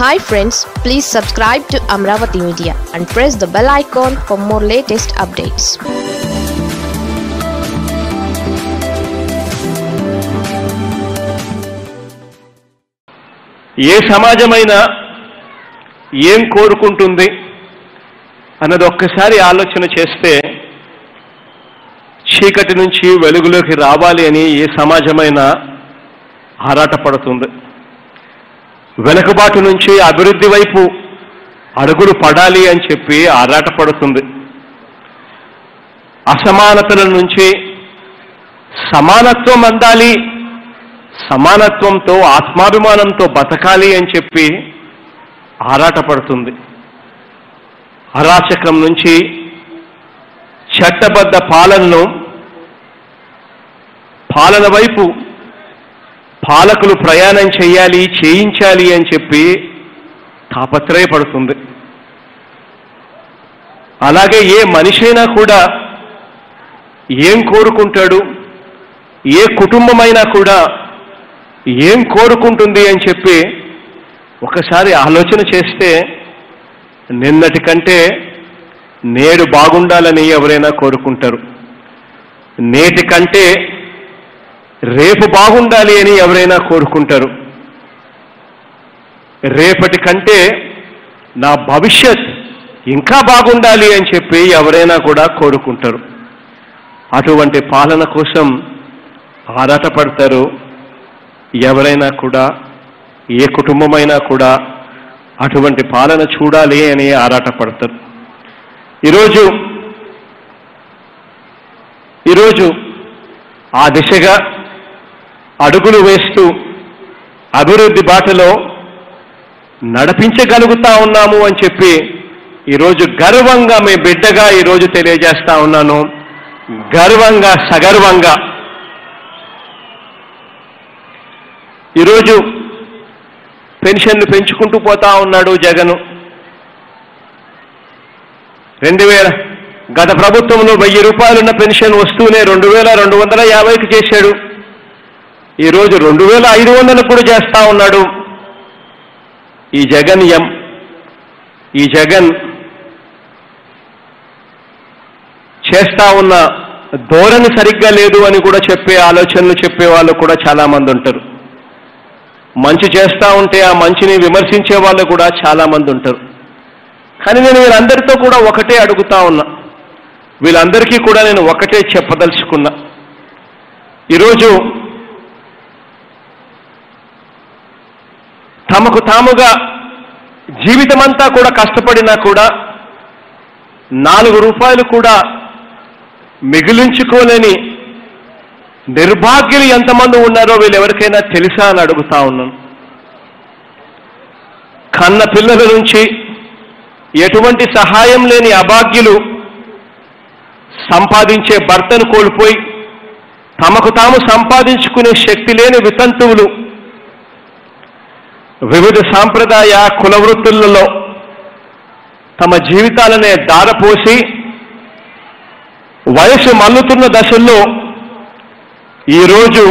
Hi friends please subscribe to Amaravati media and press the bell icon for more latest updates ఏ సమాజమైనా ఏం కోరుకుంటుంది అన్నది ఒక్కసారి ఆలోచన చేస్తే చీకటి నుంచి వెలుగులోకి రావాలి అని ఏ సమాజమైనా ఆరాటపడుతుంది. వెనుకబాటు నుంచి అభివృద్ధి వైపు అడుగులు పడాలి అని చెప్పి ఆరాటపడుతుంది అసమానతల నుంచి సమానత్వం అందాలి సమానత్వంతో ఆత్మాభిమానంతో బతకాలి అని చెప్పి ఆరాటపడుతుంది అరాచకం నుంచి చట్టబద్ధ పాలనను పాలన వైపు పాలకులు ప్రయాణం చేయాలి చేయించాలి అని చెప్పి తాపత్రయపడుతుంది. అలాగే ఏ మనిషైనా కూడా ఏం కోరుకుంటాడు ఏ కుటుంబమైనా కూడా ఏం కోరుకుంటుంది అని చెప్పి ఒకసారి ఆలోచన చేస్తే నిన్నటి కంటే నేడు బాగుండాలని ఎవరైనా కోరుకుంటారు. నేటి కంటే రేపు బాగుండాలి అని ఎవరైనా కోరుకుంటారు. రేపటి కంటే నా భవిష్యత్ ఇంకా బాగుండాలి అని చెప్పి ఎవరైనా కూడా కోరుకుంటారు. అటువంటి పాలన కోసం ఆరాటపడతారు. ఎవరైనా కూడా ఏ కుటుంబమైనా కూడా అటువంటి పాలన చూడాలి అని ఆరాటపడతారు. ఈరోజు ఈరోజు ఆ దిశగా అడుగులు వేస్తూ అభివృద్ధి బాటలో నడిపించగలుగుతా ఉన్నాము అని చెప్పి ఈరోజు గర్వంగా మీ బిడ్డగా ఈరోజు తెలియజేస్తా ఉన్నాను. గర్వంగా సగర్వంగా. ఈరోజు పెన్షన్లు పెంచుకుంటూ పోతా ఉన్నాడు జగను. రెండు వేల గత ప్రభుత్వంలో వెయ్యి రూపాయలున్న పెన్షన్ వస్తూనే రెండు వేల రెండు వందల యాభైకి చేశాడు. ఈరోజు రెండు వేల ఐదు వందలు కూడా చేస్తా ఉన్నాడు ఈ జగన్ ఎం. ఈ జగన్ చేస్తా ఉన్న ధోరణి సరిగ్గా లేదు అని కూడా చెప్పే ఆలోచనలు చెప్పే వాళ్ళు కూడా చాలామంది ఉంటారు. మంచి చేస్తూ ఉంటే ఆ మంచిని విమర్శించే వాళ్ళు కూడా చాలా మంది ఉంటారు. కానీ నేను వీళ్ళందరితో కూడా ఒకటే అడుగుతా ఉన్నా. వీళ్ళందరికీ కూడా నేను ఒకటే చెప్పదలుచుకున్నా. ఈరోజు తమకు తాముగా జీవితమంతా కూడా కష్టపడినా కూడా నాలుగు రూపాయలు కూడా మిగిలించుకోలేని నిర్భాగ్యులు ఎంతమంది ఉన్నారో వీళ్ళు ఎవరికైనా తెలుసా అని అడుగుతా ఉన్నాను. కన్న పిల్లల నుంచి ఎటువంటి సహాయం లేని అభాగ్యులు సంపాదించే భర్తను కోల్పోయి తమకు తాము సంపాదించుకునే శక్తి లేని వితంతువులు వివిధ సాంప్రదాయ కులవృత్తులలో తమ జీవితాలనే దారపోసి వయసు మల్లుతున్న దశల్లో ఈరోజు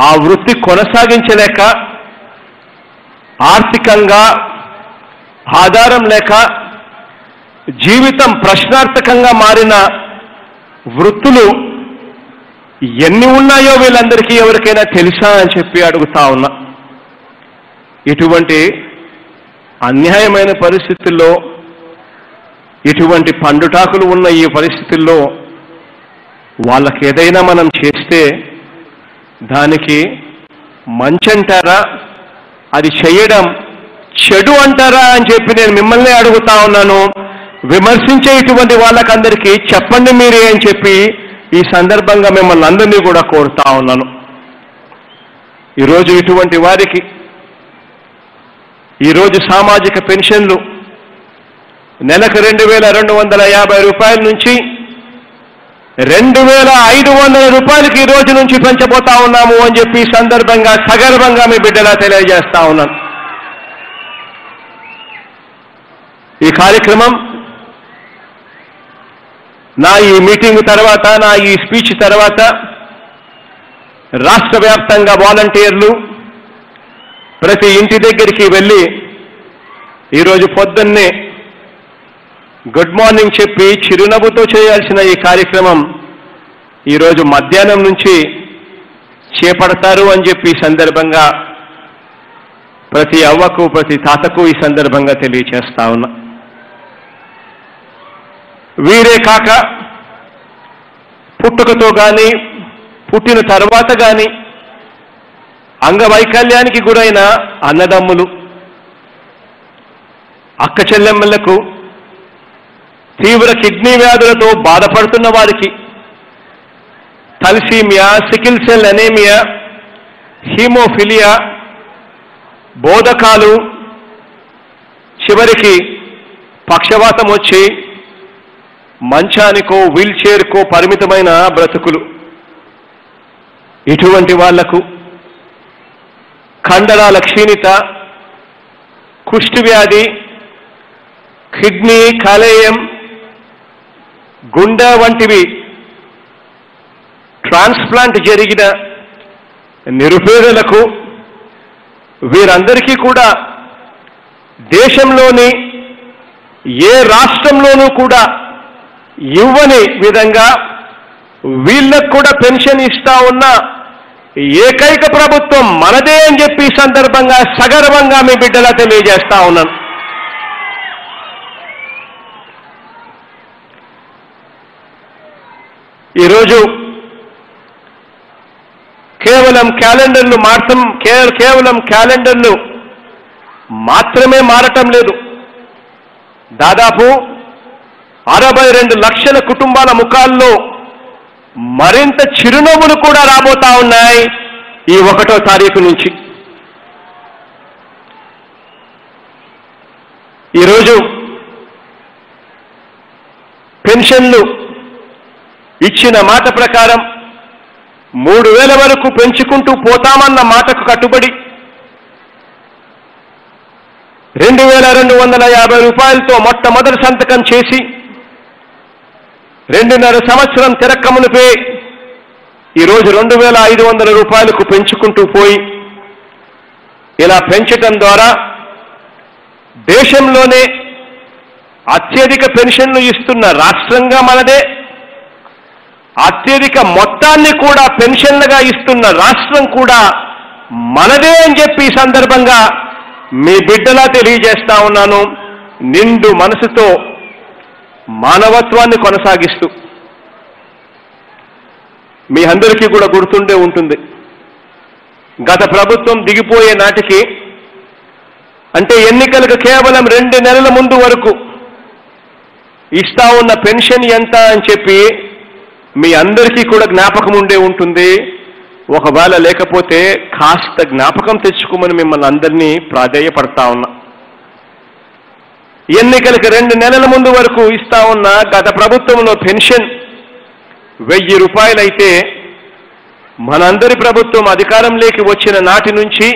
ఆ వృత్తి కొనసాగించలేక ఆర్థికంగా ఆధారం లేక జీవితం ప్రశ్నార్థకంగా మారిన వృత్తులు ఎన్ని ఉన్నాయో వీళ్ళందరికీ ఎవరికైనా తెలుసా అని చెప్పి అడుగుతా ఉన్నా. ఇటువంటి అన్యాయమైన పరిస్థితుల్లో ఇటువంటి పండుటాకులు ఉన్న ఈ పరిస్థితుల్లో వాళ్ళకి ఏదైనా మనం చేస్తే దానికి మంచి అంటారా అది చేయడం చెడు అంటారా అని చెప్పి నేను మిమ్మల్ని అడుగుతా ఉన్నాను. విమర్శించే ఇటువంటి వాళ్ళకందరికీ చెప్పండి మీరే అని చెప్పి ఈ సందర్భంగా మిమ్మల్ని అందరినీ కూడా కోరుతా ఉన్నాను. ఈరోజు ఇటువంటి వారికి ఈరోజు సామాజిక పెన్షన్లు నెలకు రెండు వేల రెండు వందల యాభై రూపాయల నుంచి రెండు వేల ఐదు వందల రూపాయలకి ఈ రోజు నుంచి పెంచబోతా ఉన్నాము అని చెప్పి సందర్భంగా సగర్వంగా మీ బిడ్డలా తెలియజేస్తా ఉన్నాను. ఈ కార్యక్రమం నా ఈ మీటింగ్ తర్వాత నా ఈ స్పీచ్ తర్వాత రాష్ట్ర వ్యాప్తంగా వాలంటీర్లు ప్రతి ఇంటి దగ్గరికి వెళ్ళి ఈరోజు పొద్దున్నే గుడ్ మార్నింగ్ చెప్పి చిరునవ్వుతో చేయాల్సిన ఈ కార్యక్రమం ఈరోజు మధ్యాహ్నం నుంచి చేపడతారు అని చెప్పి సందర్భంగా ప్రతి అవ్వకు ప్రతి తాతకు ఈ సందర్భంగా తెలియచేస్తా ఉన్నా. వీరే కాక పుట్టుకతో కానీ పుట్టిన తర్వాత కానీ అంగవైకల్యానికి గురైన అన్నదమ్ములు అక్క చెల్లెమ్మలకు తీవ్ర కిడ్నీ వ్యాధులతో బాధపడుతున్న వారికి thalassaemia sickle cell anaemia haemophilia బోధకాలు చివరికి పక్షవాతం వచ్చి మంచానికో వీల్ చైర్కో పరిమితమైన బ్రతుకులు. ఇటువంటి వాళ్ళకు కండరాల క్షీణిత కుష్టి వ్యాధి కిడ్నీ కాలేయం గుండె వంటివి. ట్రాన్స్ప్లాంట్ జరిగిన నిరుపేదలకు వీరందరికీ కూడా దేశంలోని ఏ రాష్ట్రంలోనూ కూడా ఇవ్వని విధంగా వీళ్ళకు కూడా పెన్షన్ ఇస్తా ఉన్న ఏకైక ప్రభుత్వం మనదే అని చెప్పి సందర్భంగా సగర్వంగా మీ బిడ్డలా తెలియజేస్తా ఉన్నాను. ఈరోజు కేవలం క్యాలెండర్లు మార్చం కేవలం క్యాలెండర్లు మాత్రమే మారటం లేదు. దాదాపు అరవై రెండు లక్షల కుటుంబాల ముఖాల్లో మరింత చిరునవ్వులు కూడా రాబోతా ఉన్నాయి ఈ ఒకటో తారీఖు నుంచి. ఈరోజు పెన్షన్లు ఇచ్చిన మాట ప్రకారం మూడు వేల వరకు పెంచుకుంటూ పోతామన్న మాటకు కట్టుబడి రెండు వేల రెండు వందల యాభై రూపాయలతో మొట్టమొదటి సంతకం చేసి రెండున్నర సంవత్సరం తిరక్కమునిపే ఈరోజు రెండు వేల ఐదు వందల రూపాయలకు పెంచుకుంటూ పోయి ఇలా పెంచటం ద్వారా దేశంలోనే అత్యధిక పెన్షన్లు ఇస్తున్న రాష్ట్రంగా మనదే అత్యధిక మొత్తాన్ని కూడా పెన్షన్లుగా ఇస్తున్న రాష్ట్రం కూడా మనదే అని చెప్పి ఈ సందర్భంగా మీ బిడ్డలా తెలియజేస్తా ఉన్నాను. నిండు మనసుతో మానవత్వాన్ని కొనసాగిస్తూ మీ అందరికీ కూడా గుర్తుండే ఉంటుంది. గత ప్రభుత్వం దిగిపోయే నాటికి అంటే ఎన్నికలకు కేవలం రెండు నెలల ముందు వరకు ఇస్తా ఉన్న పెన్షన్ ఎంత అని చెప్పి మీ అందరికీ కూడా జ్ఞాపకం ఉండే ఉంటుంది. ఒకవేళ లేకపోతే కాస్త జ్ఞాపకం తెచ్చుకోమని మిమ్మల్ని అందరినీ ప్రాధేయపడతా ఉన్నా. ఎన్నికలకు రెండు నెలల ముందు వరకు ఇస్తా ఉన్న గత ప్రభుత్వంలో పెన్షన్ వెయ్యి రూపాయలైతే మనందరి ప్రభుత్వం అధికారంలోకి వచ్చిన నాటి నుంచి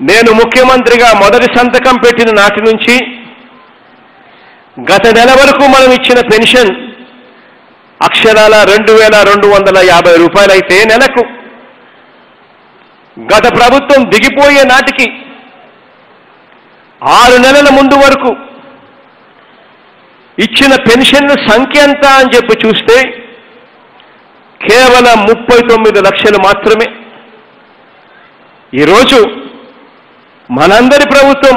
నేను ముఖ్యమంత్రిగా మొదటి సంతకం పెట్టిన నాటి నుంచి గత నెల వరకు మనం ఇచ్చిన పెన్షన్ అక్షరాల రెండు వేల రెండు వందల యాభై రూపాయలైతే నెలకు. గత ప్రభుత్వం దిగిపోయే నాటికి ఆరు నెలల ముందు వరకు ఇచ్చిన పెన్షన్ల సంఖ్య ఎంత అని చెప్పి చూస్తే కేవలం ముప్పై తొమ్మిది లక్షలు మాత్రమే. ఈరోజు మనందరి ప్రభుత్వం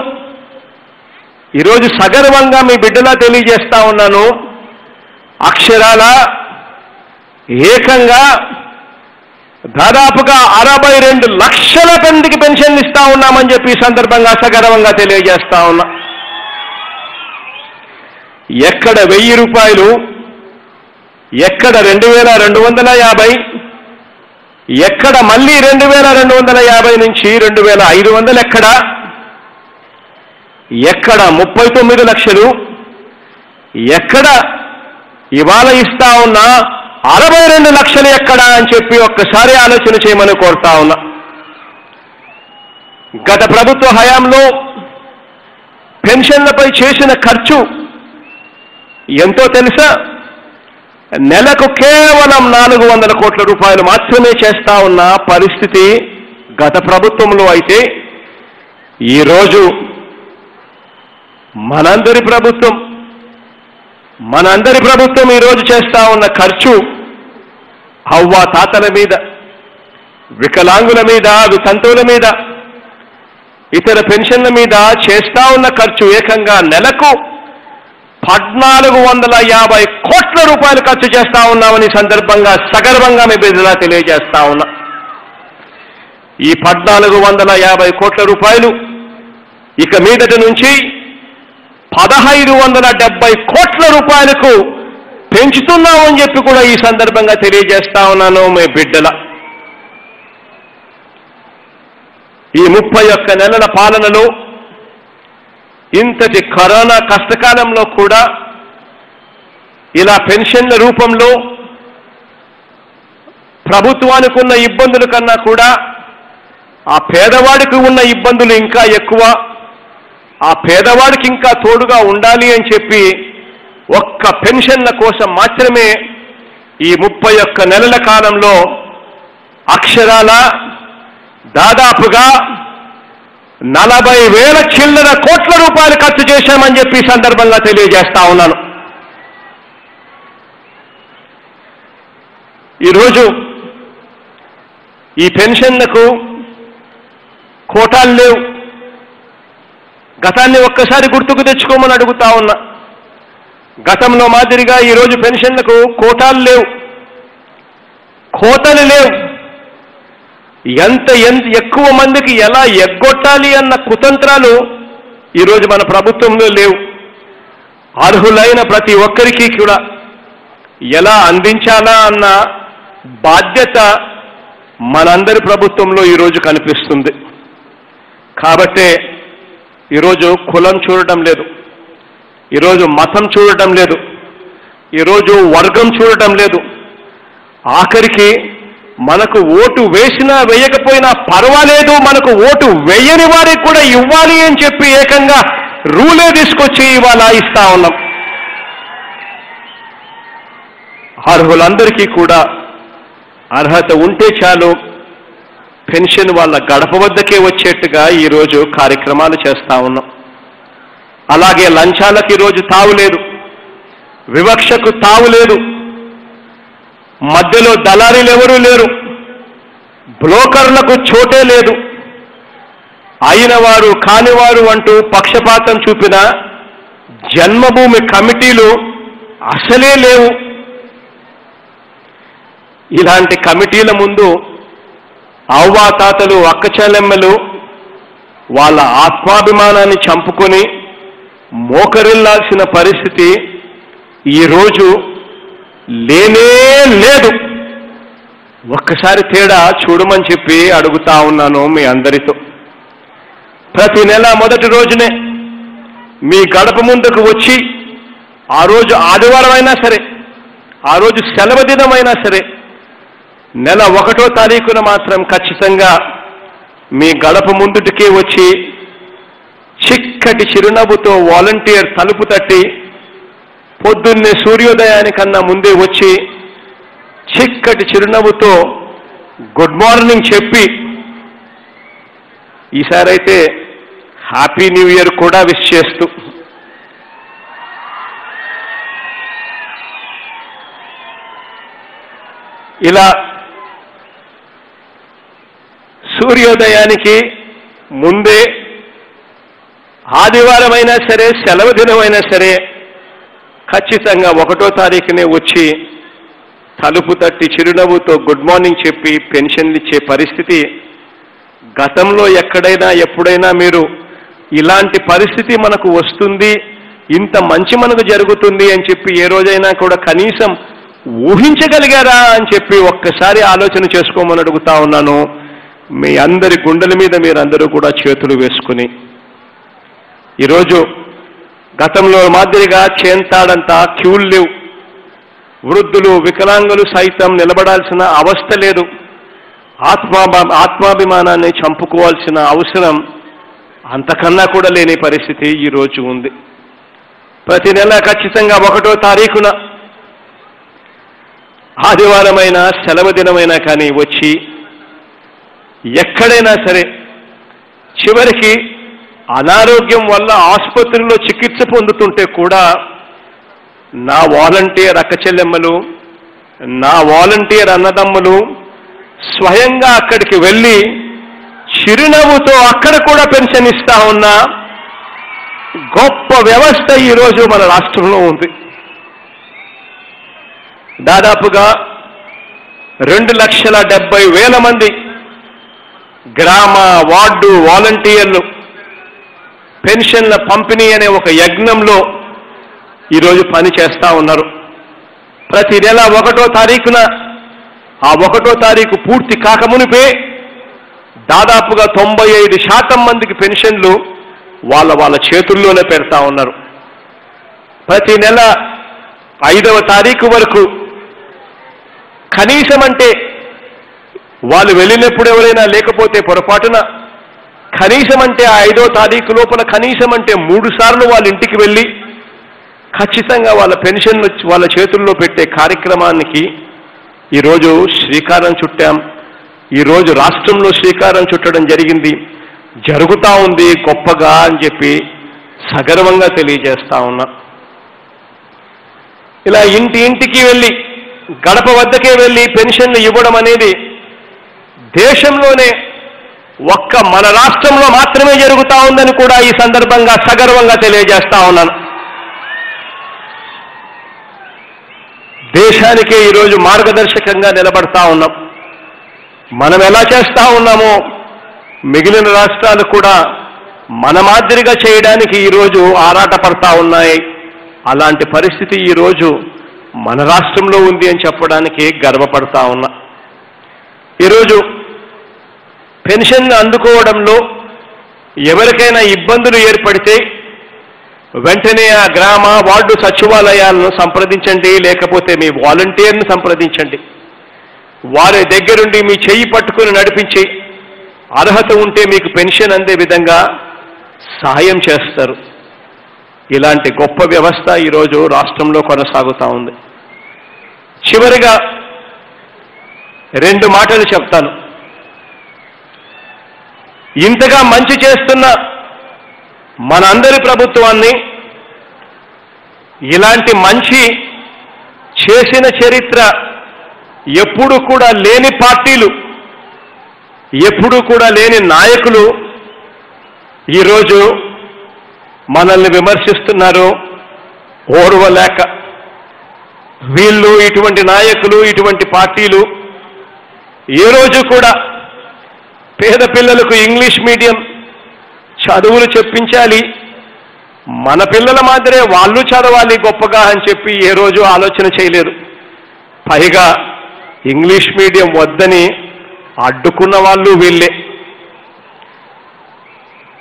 ఈరోజు సగర్వంగా మీ బిడ్డలా తెలియజేస్తా ఉన్నాను. అక్షరాల ఏకంగా దాదాపుగా అరవై రెండు లక్షల మందికి పెన్షన్లు ఇస్తా ఉన్నామని చెప్పి ఈ సందర్భంగా సగర్వంగా తెలియజేస్తా ఉన్నా. ఎక్కడ వెయ్యి రూపాయలు ఎక్కడ రెండు వేల రెండు వందల యాభై ఎక్కడ మళ్ళీ రెండు వేల రెండు వందల యాభై నుంచి రెండు వేల ఐదు వందలు ఎక్కడ ఎక్కడ ముప్పై తొమ్మిది లక్షలు ఎక్కడ ఇవాళ ఇస్తా ఉన్నా అరవై రెండు లక్షలు ఎక్కడ అని చెప్పి ఒక్కసారి ఆలోచన చేయమని కోరుతా ఉన్నా. గత ప్రభుత్వ హయాంలో పెన్షన్లపై చేసిన ఖర్చు ఎంతో తెలుసా? నెలకు కేవలం నాలుగు వందల కోట్ల రూపాయలు మాత్రమే చేస్తా ఉన్న పరిస్థితి గత ప్రభుత్వంలో అయితే ఈరోజు మనందరి ప్రభుత్వం మనందరి ప్రభుత్వం ఈరోజు చేస్తా ఉన్న ఖర్చు అవ్వ తాతల మీద వికలాంగుల మీద వితంతువుల మీద ఇతర పెన్షన్ల మీద చేస్తా ఉన్న ఖర్చు ఏకంగా నెలకు పద్నాలుగు వందల యాభై కోట్ల రూపాయలు ఖర్చు చేస్తా ఉన్నామని సందర్భంగా సగర్వంగా మీ బిడ్డలా తెలియజేస్తా ఉన్నా. ఈ పద్నాలుగు వందల యాభై కోట్ల రూపాయలు ఇక మీదటి నుంచి పదహైదు వందల డెబ్బై కోట్ల రూపాయలకు పెంచుతున్నామని చెప్పి కూడా ఈ సందర్భంగా తెలియజేస్తా ఉన్నాను మీ బిడ్డల. ఈ ముప్పై ఒక్క నెలల పాలనలో ఇంతటి కరోనా కష్టకాలంలో కూడా ఇలా పెన్షన్ల రూపంలో ప్రభుత్వానికి ఉన్న ఇబ్బందుల కన్నా కూడా ఆ పేదవాడికి ఉన్న ఇబ్బందులు ఇంకా ఎక్కువ. ఆ పేదవాడికి ఇంకా తోడుగా ఉండాలి అని చెప్పి ఒక్క పెన్షన్ల కోసం మాత్రమే ఈ ముప్పై ఒక్క నెలల కాలంలో అక్షరాల దాదాపుగా నలభై వేల చిల్లర కోట్ల రూపాయలు ఖర్చు చేశామని చెప్పి సందర్భంగా తెలియజేస్తా ఉన్నాను. ఈరోజు ఈ పెన్షన్లకు కోటాలు లేవు. గతాన్ని ఒక్కసారి గుర్తుకు తెచ్చుకోమని అడుగుతా ఉన్నా. గతంలో మాదిరిగా ఈరోజు పెన్షన్లకు కోటాలు లేవు. కోతలు లేవు. ఎంత ఎంత ఎక్కువ మందికి ఎలా ఎగ్గొట్టాలి అన్న కుతంత్రాలు ఈరోజు మన ప్రభుత్వంలో లేవు. అర్హులైన ప్రతి ఒక్కరికి కూడా ఎలా అందించాలా అన్న బాధ్యత మనందరి ప్రభుత్వంలో ఈరోజు కనిపిస్తుంది. కాబట్టే ఈరోజు కులం చూడటం లేదు. ఈరోజు మతం చూడటం లేదు. ఈరోజు వర్గం చూడటం లేదు. ఆఖరికి మనకు ఓటు వేసినా వేయకపోయినా పర్వాలేదు మనకు ఓటు వేయని వారికి కూడా ఇవ్వాలి అని చెప్పి ఏకంగా రూలే తీసుకొచ్చి ఇవాళ ఇస్తా ఉన్నాం. అర్హులందరికీ కూడా అర్హత ఉంటే చాలు పెన్షన్ వాళ్ళ గడప వద్దకే వచ్చేట్టుగా ఈరోజు కార్యక్రమాలు చేస్తా ఉన్నాం. అలాగే లంచాలకు ఈరోజు తావు లేదు. వివక్షకు తావు లేదు. మధ్యలో దళారీలు ఎవరూ లేరు. బ్రోకర్లకు చోటే లేదు. అయిన వారు కానివారు అంటూ పక్షపాతం చూపిన జన్మభూమి కమిటీలు అసలే లేవు. ఇలాంటి కమిటీల ముందు అవ్వాతాతలు అక్కచెల్లెమ్మలు వాళ్ళ ఆత్మాభిమానాన్ని చంపుకొని మోకరిల్లాల్సిన పరిస్థితి ఈరోజు లేనే లేదు. ఒక్కసారి తేడా చూడమని చెప్పి అడుగుతా ఉన్నాను మీ అందరితో. ప్రతి నెల మొదటి రోజునే మీ గడప ముందుకు వచ్చి ఆ రోజు ఆదివారం అయినా సరే ఆ రోజు సెలవు దినమైనా సరే నెల ఒకటో తారీఖున మాత్రం ఖచ్చితంగా మీ గడప ముందుటికే వచ్చి చిక్కటి చిరునవ్వుతో వాలంటీర్ తలుపు తట్టి పొద్దున్నే సూర్యోదయానికన్నా ముందే వచ్చి చిక్కటి చిరునవ్వుతో గుడ్ మార్నింగ్ చెప్పి ఈసారైతే హ్యాపీ న్యూ ఇయర్ కూడా విష్ చేస్తూ ఇలా సూర్యోదయానికి ముందే ఆదివారం అయినా సరే సెలవు దినమైనా సరే ఖచ్చితంగా ఒకటో తారీఖునే వచ్చి తలుపు తట్టి చిరునవ్వుతో గుడ్ మార్నింగ్ చెప్పి పెన్షన్లు ఇచ్చే పరిస్థితి గతంలో ఎక్కడైనా ఎప్పుడైనా మీరు ఇలాంటి పరిస్థితి మనకు వస్తుంది ఇంత మంచి మనకు జరుగుతుంది అని చెప్పి ఏ రోజైనా కూడా కనీసం ఊహించగలిగారా అని చెప్పి ఒక్కసారి ఆలోచన చేసుకోమని అడుగుతా ఉన్నాను. మీ అందరి గుండెల మీద మీరందరూ కూడా చేతులు వేసుకుని. ఈరోజు గతంలో మాదిరిగా చేంతాడంతా క్యూలు లేవు. వృద్ధులు వికలాంగులు సైతం నిలబడాల్సిన అవస్థ లేదు. ఆత్మాభా ఆత్మాభిమానాన్ని చంపుకోవాల్సిన అవసరం అంతకన్నా కూడా లేని పరిస్థితి ఈరోజు ఉంది. ప్రతి నెల ఖచ్చితంగా ఒకటో తారీఖున ఆదివారమైన సెలవు దినమైనా కానీ వచ్చి ఎక్కడైనా సరే చివరికి అనారోగ్యం వల్ల ఆసుపత్రిలో చికిత్స పొందుతుంటే కూడా నా వాలంటీర్ అక్కచెల్లెమ్మలు నా వాలంటీర్ అన్నదమ్ములు స్వయంగా అక్కడికి వెళ్ళి చిరునవ్వుతో అక్కడ కూడా పెన్షన్ ఇస్తా ఉన్న గొప్ప వ్యవస్థ ఈరోజు మన రాష్ట్రంలో ఉంది. దాదాపుగా రెండు లక్షల డెబ్బై వేల మంది గ్రామ వార్డు వాలంటీర్లు పెన్షన్ల పంపిణీ అనే ఒక యజ్ఞంలో ఈరోజు పని చేస్తూ ఉన్నారు. ప్రతి నెల ఒకటో తారీఖున ఆ ఒకటో తారీఖు పూర్తి కాకమునిపే దాదాపుగా తొంభై ఐదు శాతం మందికి పెన్షన్లు వాళ్ళ వాళ్ళ చేతుల్లోనే పెడతా ఉన్నారు. ప్రతి నెల ఐదవ తారీఖు వరకు కనీసం అంటే వాళ్ళు వెళ్ళినప్పుడు ఎవరైనా లేకపోతే పొరపాటున కనీసం అంటే ఆ ఐదో తారీఖు లోపల కనీసం అంటే మూడు సార్లు వాళ్ళ ఇంటికి వెళ్ళి ఖచ్చితంగా వాళ్ళ పెన్షన్ వాళ్ళ చేతుల్లో పెట్టే కార్యక్రమానికి ఈరోజు శ్రీకారం చుట్టాం. ఈరోజు రాష్ట్రంలో శ్రీకారం చుట్టడం జరిగింది. జరుగుతూ ఉంది గొప్పగా అని చెప్పి సగర్వంగా తెలియజేస్తా ఉన్నా. ఇలా ఇంటి ఇంటికి వెళ్ళి గడప వద్దకే వెళ్ళి పెన్షన్లు ఇవ్వడం అనేది దేశంలోనే ఒక్క మన రాష్ట్రంలో మాత్రమే జరుగుతూ ఉందని కూడా ఈ సందర్భంగా సగర్వంగా తెలియజేస్తా ఉన్నాను. దేశానికే ఈరోజు మార్గదర్శకంగా నిలబడతా ఉన్నాం. మనం ఎలా చేస్తా ఉన్నామో మిగిలిన రాష్ట్రాలు కూడా మన మాదిరిగా చేయడానికి ఈరోజు ఆరాటపడతా ఉన్నాయి. అలాంటి పరిస్థితి ఈరోజు మన రాష్ట్రంలో ఉంది అని చెప్పడానికి గర్వపడతా ఉన్నా. ఈరోజు పెన్షన్ అందుకోవడంలో ఎవరికైనా ఇబ్బందులు ఏర్పడితే వెంటనే ఆ గ్రామ వార్డు సచివాలయాలను సంప్రదించండి లేకపోతే మీ వాలంటీర్ని సంప్రదించండి. వారి దగ్గరుండి మీ చెయ్యి పట్టుకుని నడిపించి అర్హత ఉంటే మీకు పెన్షన్ అందే విధంగా సహాయం చేస్తారు. ఇలాంటి గొప్ప వ్యవస్థ ఈరోజు రాష్ట్రంలో కొనసాగుతా ఉంది. చివరిగా రెండు మాటలు చెప్తాను. ఇంతగా మంచి చేస్తున్న మనందరి ప్రభుత్వాన్ని ఇలాంటి మంచి చేసిన చరిత్ర ఎప్పుడు కూడా లేని పార్టీలు ఎప్పుడు కూడా లేని నాయకులు ఈరోజు మనల్ని విమర్శిస్తున్నారు ఓర్వలేక. వీళ్ళు ఇటువంటి నాయకులు ఇటువంటి పార్టీలు ఏ రోజు కూడా పేద పిల్లలకు ఇంగ్లీష్ మీడియం చదువులు చెప్పించాలి. మన పిల్లల మాదిరే వాళ్ళు చదవాలి గొప్పగా అని చెప్పి ఏ రోజు ఆలోచన చేయలేదు. పైగా ఇంగ్లీష్ మీడియం వద్దని అడ్డుకున్న వాళ్ళు వీళ్ళే.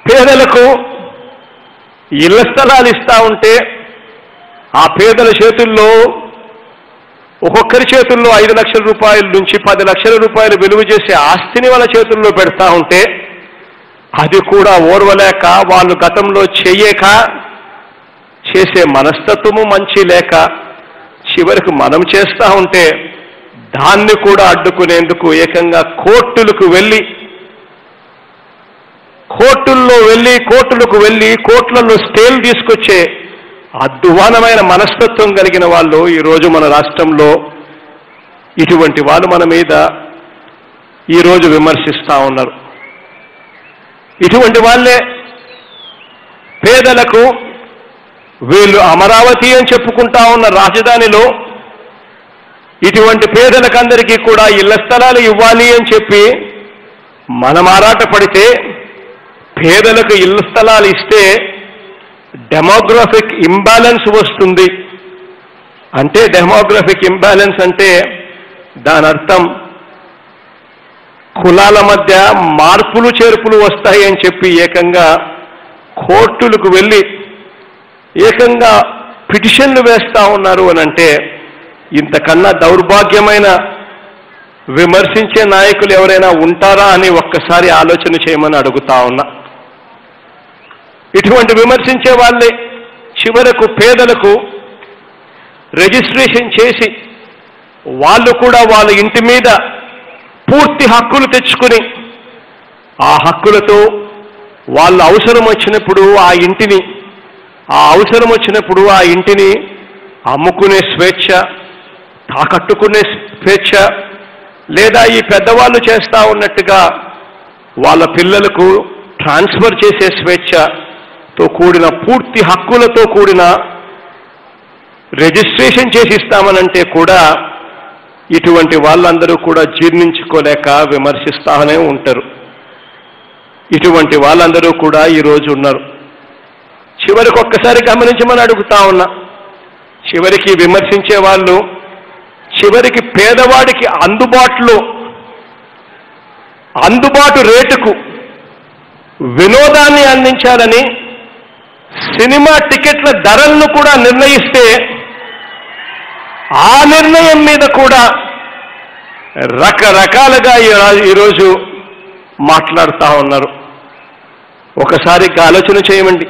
పేదలకు ఇళ్ళ స్థలాలు ఇస్తా ఉంటే ఆ పేదల చేతుల్లో ఒక్కొక్కరి చేతుల్లో ఐదు లక్షల రూపాయల నుంచి పది లక్షల రూపాయలు విలువ చేసే ఆస్తిని వాళ్ళ చేతుల్లో పెడతా ఉంటే అది కూడా ఓర్వలేక వాళ్ళు గతంలో చేయక చేసే మనస్తత్వము మంచి లేక చివరికి మనం చేస్తా ఉంటే దాన్ని కూడా అడ్డుకునేందుకు ఏకంగా కోర్టులకు వెళ్ళి కోర్టుల్లో వెళ్ళి కోర్టులకు వెళ్ళి కోర్టులలో స్టేలు తీసుకొచ్చే అద్వానమైన మనస్తత్వం కలిగిన వాళ్ళు ఈరోజు మన రాష్ట్రంలో ఇటువంటి వాళ్ళు మన మీద ఈరోజు విమర్శిస్తూ ఉన్నారు. ఇటువంటి వాళ్ళే పేదలకు వీళ్ళు అమరావతి అని చెప్పుకుంటా ఉన్న రాజధానిలో ఇటువంటి పేదలకందరికీ కూడా ఇళ్ళ స్థలాలు ఇవ్వాలి అని చెప్పి మనం ఆరాట పడితే పేదలకు ఇళ్ళ స్థలాలు ఇస్తే డెమోగ్రాఫిక్ ఇంబ్యాలెన్స్ వస్తుంది. అంటే డెమోగ్రఫిక్ ఇంబ్యాలెన్స్ అంటే దాని అర్థం కులాల మధ్య మార్పులు చేర్పులు వస్తాయి అని చెప్పి ఏకంగా కోర్టులకు వెళ్ళి ఏకంగా పిటిషన్లు వేస్తా ఉన్నారు అని అంటే ఇంతకన్నా దౌర్భాగ్యమైన విమర్శించే నాయకులు ఎవరైనా ఉంటారా అని ఒక్కసారి ఆలోచన చేయమని అడుగుతా ఉన్నా. ఇటువంటి విమర్శించే వాళ్ళే. చివరకు పేదలకు రిజిస్ట్రేషన్ చేసి వాళ్ళు కూడా వాళ్ళ ఇంటి మీద పూర్తి హక్కులు తెచ్చుకుని ఆ హక్కులతో వాళ్ళ అవసరం వచ్చినప్పుడు ఆ ఇంటిని ఆ అవసరం వచ్చినప్పుడు ఆ ఇంటిని అమ్ముకునే స్వేచ్ఛ తాకట్టుకునే స్వేచ్ఛ లేదా ఈ పెద్దవాళ్ళు చేస్తా ఉన్నట్టుగా వాళ్ళ పిల్లలకు ట్రాన్స్ఫర్ చేసే స్వేచ్ఛ తో కూడిన పూర్తి హక్కులతో కూడిన రిజిస్ట్రేషన్ చేసి ఇస్తామనంటే కూడా ఇటువంటి వాళ్ళందరూ కూడా జీర్ణించుకోలేక విమర్శిస్తానే ఉంటారు. ఇటువంటి వాళ్ళందరూ కూడా ఈరోజు ఉన్నారు. చివరికి ఒక్కసారి గమనించమని అడుగుతా ఉన్నా. చివరికి విమర్శించే వాళ్ళు చివరికి పేదవాడికి అందుబాటులో అందుబాటు రేటుకు వినోదాన్ని అందించాలని సినిమా టికెట్ల ధరలను కూడా నిర్ణయిస్తే ఆ నిర్ణయం మీద కూడా రకరకాలుగా ఈ- ఈరోజు మాట్లాడుతూ ఉన్నారు. ఒకసారి ఆలోచన చేయమండి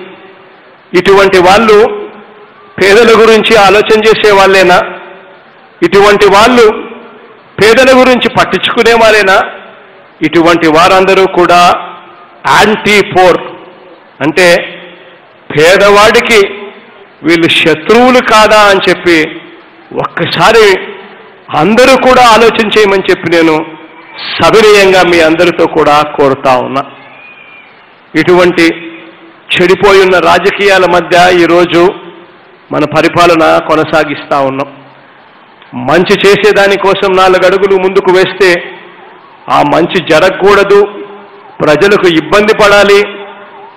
ఇటువంటి వాళ్ళు పేదల గురించి ఆలోచన చేసే వాళ్ళేనా? ఇటువంటి వాళ్ళు పేదల గురించి పట్టించుకునే వాళ్ళేనా? ఇటువంటి వారందరూ కూడా యాంటీ పోర్ అంటే పేదవాడికి వీళ్ళు శత్రువులు కాదా అని చెప్పి ఒక్కసారి అందరూ కూడా ఆలోచన చేయమని చెప్పి నేను సవినయంగా మీ అందరితో కూడా కోరుతా ఉన్నా. ఇటువంటి చెడిపోయి ఉన్న రాజకీయాల మధ్య ఈరోజు మన పరిపాలన కొనసాగిస్తూ ఉన్నాం. మంచి చేసేదానికోసం నాలుగు అడుగులు ముందుకు వేస్తే ఆ మంచి జరగకూడదు ప్రజలకు ఇబ్బంది పడాలి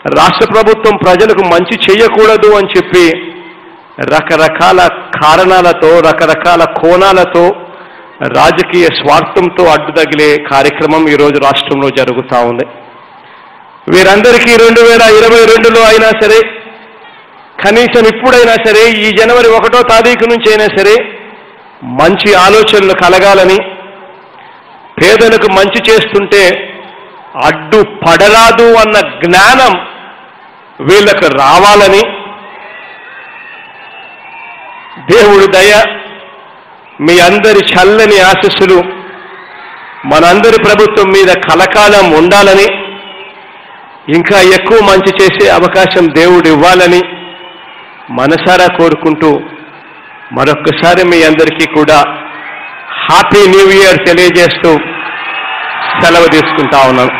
రాష్ట్ర ప్రభుత్వం ప్రజలకు మంచి చేయకూడదు అని చెప్పి రకరకాల కారణాలతో రకరకాల కోణాలతో రాజకీయ స్వార్థంతో అడ్డు తగిలే కార్యక్రమం ఈరోజు రాష్ట్రంలో జరుగుతూ ఉంది. వీరందరికీ రెండు వేల ఇరవై రెండులో అయినా సరే కనీసం ఇప్పుడైనా సరే ఈ జనవరి ఒకటో తారీఖు నుంచి అయినా సరే మంచి ఆలోచనలు కలగాలని పేదలకు మంచి చేస్తుంటే అడ్డు పడరాదు అన్న జ్ఞానం వీళ్ళకు రావాలని దేవుడి దయ మీ అందరి చల్లని ఆశస్సులు మనందరి ప్రభుత్వం మీద కలకాలం ఉండాలని ఇంకా ఎక్కువ మంచి చేసే అవకాశం దేవుడు ఇవ్వాలని మనసారా కోరుకుంటూ మరొక్కసారి మీ అందరికీ కూడా హ్యాపీ న్యూ ఇయర్ తెలియజేస్తూ సెలవు తీసుకుంటా ఉన్నాను.